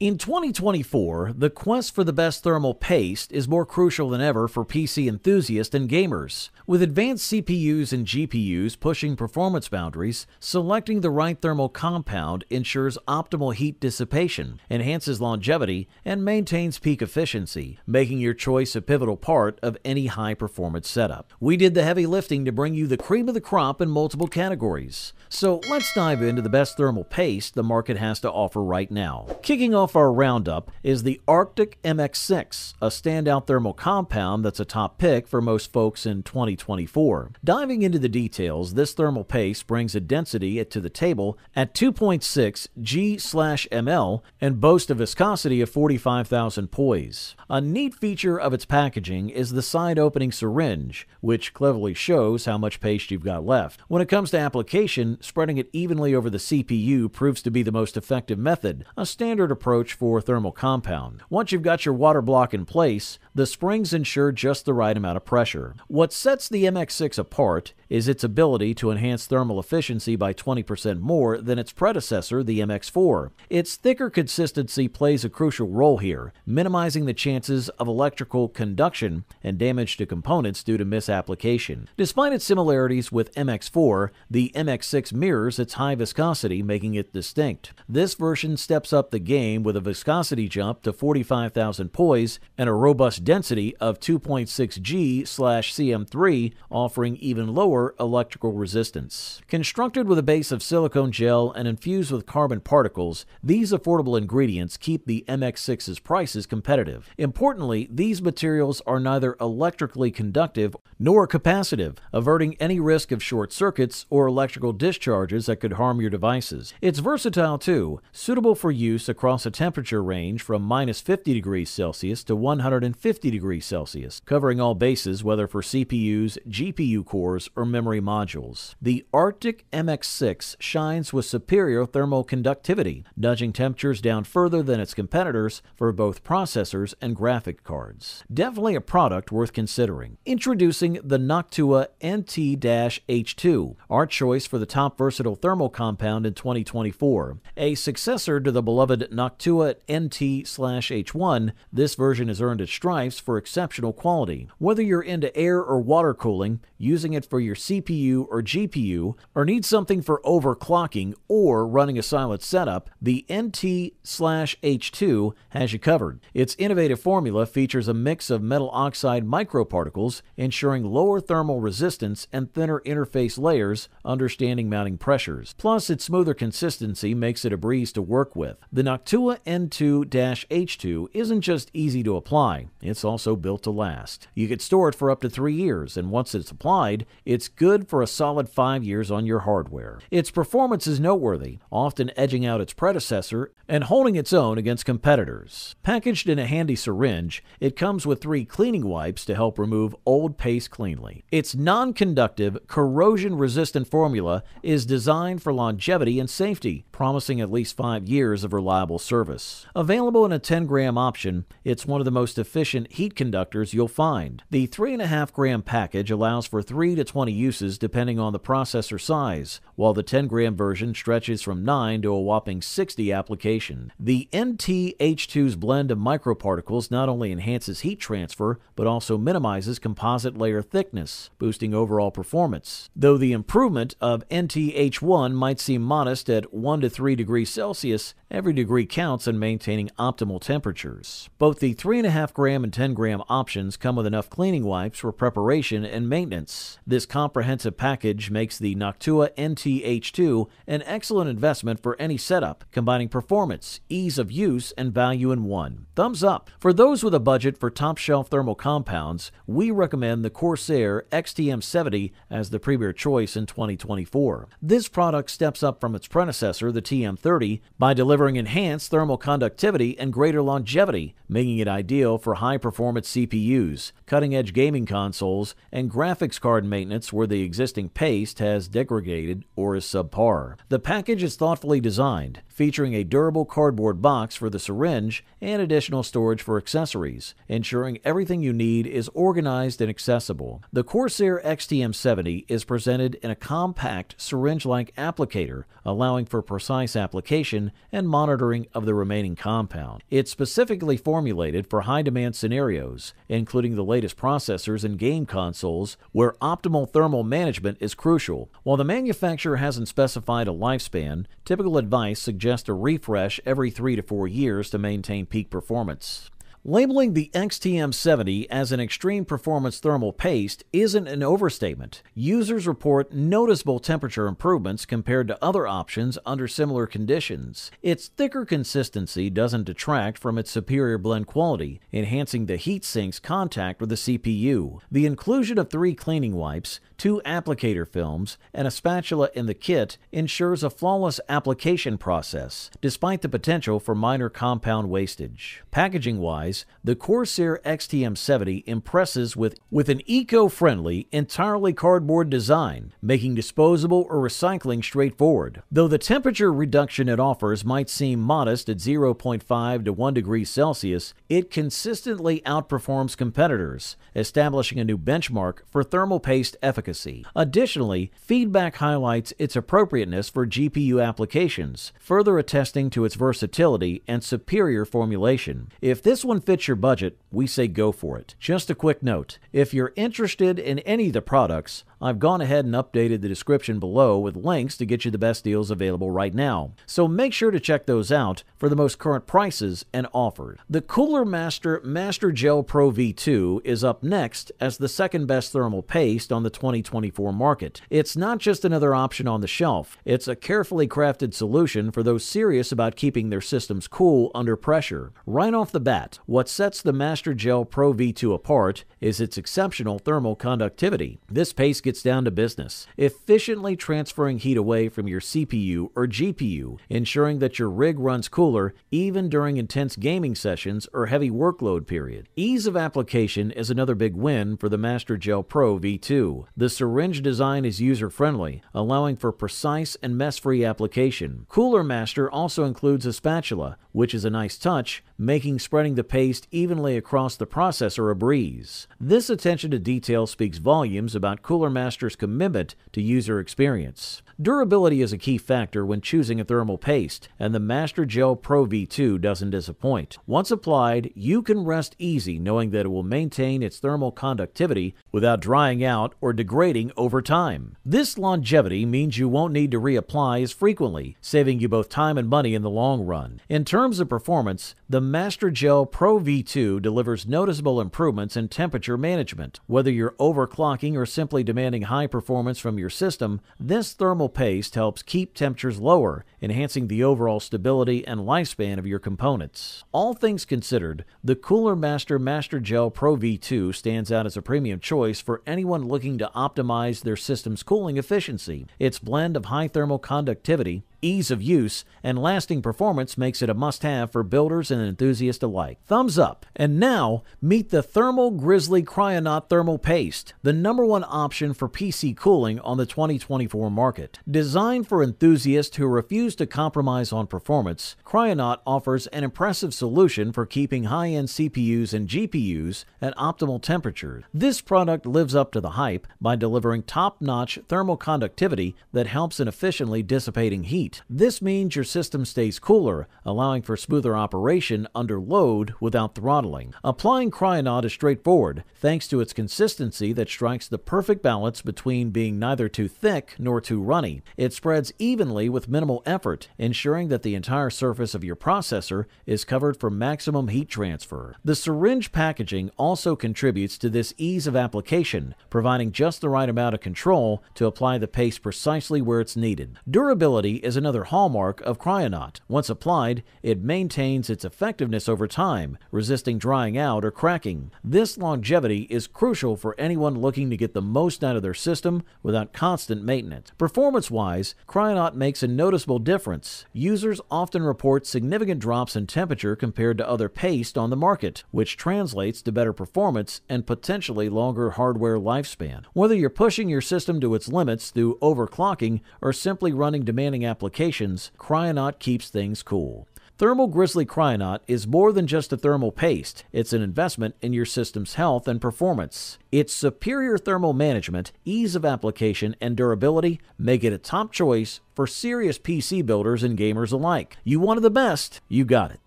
In 2024, the quest for the best thermal paste is more crucial than ever for PC enthusiasts and gamers. With advanced CPUs and GPUs pushing performance boundaries, selecting the right thermal compound ensures optimal heat dissipation, enhances longevity, and maintains peak efficiency, making your choice a pivotal part of any high performance setup. We did the heavy lifting to bring you the cream of the crop in multiple categories. So let's dive into the best thermal paste the market has to offer right now. Kicking off our roundup is the Arctic MX6, a standout thermal compound that's a top pick for most folks in 2024. Diving into the details, this thermal paste brings a density to the table at 2.6 G/ml and boasts a viscosity of 45,000 poise. A neat feature of its packaging is the side opening syringe, which cleverly shows how much paste you've got left. When it comes to application, spreading it evenly over the CPU proves to be the most effective method, a standard approach for thermal compound. Once you've got your water block in place, the springs ensure just the right amount of pressure. What sets the MX6 apart is its ability to enhance thermal efficiency by 20% more than its predecessor, the MX4. Its thicker consistency plays a crucial role here, minimizing the chances of electrical conduction and damage to components due to misapplication. Despite its similarities with MX4, the MX6 mirrors its high viscosity, making it distinct. This version steps up the game with a viscosity jump to 45,000 poise and a robust density of 2.6 G CM3, offering even lower electrical resistance. Constructed with a base of silicone gel and infused with carbon particles, these affordable ingredients keep the MX6's prices competitive. Importantly, these materials are neither electrically conductive nor capacitive, averting any risk of short circuits or electrical discharges that could harm your devices. It's versatile too, suitable for use across a temperature range from minus 50 degrees Celsius to 150 degrees Celsius, covering all bases whether for CPUs, GPU cores, or memory modules. The Arctic MX6 shines with superior thermal conductivity, nudging temperatures down further than its competitors for both processors and graphic cards. Definitely a product worth considering. Introducing the Noctua NT-H2, our choice for the top versatile thermal compound in 2024. A successor to the beloved Noctua NT-H1, this version has earned its stripes for exceptional quality. Whether you're into air or water cooling, using it for your CPU or GPU, or need something for overclocking or running a silent setup, the NT slash H2 has you covered. Its innovative formula features a mix of metal oxide microparticles, ensuring lower thermal resistance and thinner interface layers, understanding mounting pressures. Plus, its smoother consistency makes it a breeze to work with. The Noctua NT-H2 isn't just easy to apply, it's also built to last. You can store it for up to three years, and once it's applied, it's good for a solid five years on your hardware. Its performance is noteworthy, often edging out its predecessor and holding its own against competitors. Packaged in a handy syringe, it comes with three cleaning wipes to help remove old paste cleanly. Its non conductive, corrosion resistant formula is designed for longevity and safety, promising at least five years of reliable service. Available in a 10 gram option, it's one of the most efficient heat conductors you'll find. The 3.5 gram package allows for 3 to 20 uses depending on the processor size, while the 10 gram version stretches from 9 to a whopping 60 applications. The NT-H2's blend of microparticles not only enhances heat transfer, but also minimizes composite layer thickness, boosting overall performance. Though the improvement of NT-H1 might seem modest at 1 to 3 degrees Celsius, every degree counts in maintaining optimal temperatures. Both the 3.5 gram and 10 gram options come with enough cleaning wipes for preparation and maintenance. This comprehensive package makes the Noctua NT-H2 an excellent investment for any setup, combining performance, ease of use, and value in one. Thumbs up! For those with a budget for top shelf thermal compounds, we recommend the Corsair XTM70 as the premier choice in 2024. This product steps up from its predecessor, the TM30, by delivering enhanced thermal conductivity and greater longevity, making it ideal for high performance CPUs, cutting edge gaming consoles, and graphics card maintenance where the existing paste has degraded or is subpar. The package is thoughtfully designed featuring a durable cardboard box for the syringe and additional storage for accessories, ensuring everything you need is organized and accessible. The Corsair XTM70 is presented in a compact syringe like applicator, allowing for precise application and monitoring of the remaining compound. It's specifically formulated for high demand scenarios, including the latest processors and game consoles, where optimal thermal management is crucial. While the manufacturer hasn't specified a lifespan, typical advice suggests a refresh every three to four years to maintain peak performance. Labeling the XTM70 as an extreme performance thermal paste isn't an overstatement. Users report noticeable temperature improvements compared to other options under similar conditions. Its thicker consistency doesn't detract from its superior blend quality, enhancing the heat sink's contact with the CPU. The inclusion of three cleaning wipes, two applicator films, and a spatula in the kit ensures a flawless application process, despite the potential for minor compound wastage. Packaging wise, the Corsair XTM70 impresses with, with an eco friendly, entirely cardboard design, making disposable or recycling straightforward. Though the temperature reduction it offers might seem modest at 0.5 to 1 degrees Celsius, it consistently outperforms competitors, establishing a new benchmark for thermal paste efficacy. Additionally, feedback highlights its appropriateness for GPU applications, further attesting to its versatility and superior formulation. If this one fits your budget, we say go for it. Just a quick note if you're interested in any of the products, I've gone ahead and updated the description below with links to get you the best deals available right now. So make sure to check those out for the most current prices and offers. The Cooler Master Master Gel Pro V2 is up next as the second best thermal paste on the 2024 market. It's not just another option on the shelf, it's a carefully crafted solution for those serious about keeping their systems cool under pressure. Right off the bat, what sets the Master Gel Pro V2 apart is its exceptional thermal conductivity. This paste gets down to business, efficiently transferring heat away from your CPU or GPU, ensuring that your rig runs cooler even during intense gaming sessions or heavy workload period. Ease of application is another big win for the Master Gel Pro V2. The syringe design is user friendly, allowing for precise and mess free application. Cooler Master also includes a spatula, which is a nice touch, making spreading the paste evenly across the processor a breeze. This attention to detail speaks volumes about Cooler Master's commitment to user experience. Durability is a key factor when choosing a thermal paste, and the Master Gel Pro V2 doesn't disappoint. Once applied, you can rest easy knowing that it will maintain its thermal conductivity without drying out or degrading over time. This longevity means you won't need to reapply as frequently, saving you both time and money in the long run. In terms of performance, the Master Gel Pro V2 delivers noticeable improvements in temperature management. Whether you're overclocking or simply demanding high performance from your system, this thermal paste helps keep temperatures lower, enhancing the overall stability and lifespan of your components. All things considered, the Cooler Master Master Gel Pro V2 stands out as a premium choice for anyone looking to optimize their system's cooling efficiency. Its blend of high thermal conductivity, ease of use, and lasting performance makes it a must have for builders and enthusiasts alike. Thumbs up. And now, meet the Thermal Grizzly Kryonaut Thermal Paste, the number one option for PC cooling on the 2024 market. Designed for enthusiasts who refuse to compromise on performance, Kryonaut offers an impressive solution for keeping high end CPUs and GPUs at optimal temperatures. This product lives up to the hype by delivering top notch thermal conductivity that helps in efficiently dissipating heat. This means your system stays cooler, allowing for smoother operation under load without throttling. Applying Kryonaut is straightforward, thanks to its consistency that strikes the perfect balance between being neither too thick nor too runny. It spreads evenly with minimal effort, ensuring that the entire surface of your processor is covered for maximum heat transfer. The syringe packaging also contributes to this ease of application, providing just the right amount of control to apply the paste precisely where it's needed. Durability is another hallmark of Kryonaut. Once applied, it maintains its effectiveness over time, resisting drying out or cracking. This longevity is crucial for anyone looking to get the most out of their system without constant maintenance. Performance wise, Kryonaut makes a noticeable difference. Users often report significant drops in temperature compared to other paste on the market, which translates to better performance and potentially longer hardware lifespan. Whether you're pushing your system to its limits through overclocking or simply running demanding applications, applications, Kryonaut keeps things cool. Thermal Grizzly Kryonaut is more than just a thermal paste, it's an investment in your system's health and performance. Its superior thermal management, ease of application, and durability make it a top choice for serious PC builders and gamers alike. You wanted the best, you got it.